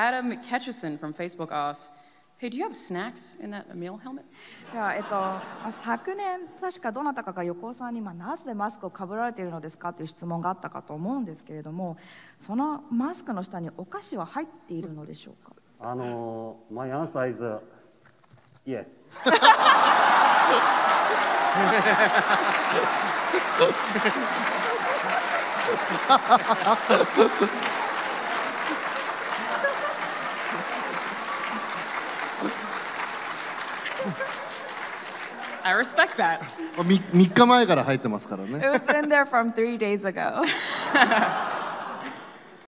Adam Ketchison from Facebook asks, Hey, do you have snacks in that Emil helmet? ではえっとまあ昨年確かどなたかが横尾さんに、まあ、なぜマスクをかぶられているのですかという質問があったかと思うんですけれどもそのマスクの下にお菓子は入っているのでしょうか？あのー、my answer is uh, yes. I respect that. み3日前から入ってますから It ね was in there from three days ago